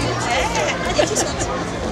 哎他就去。